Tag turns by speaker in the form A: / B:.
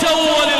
A: تول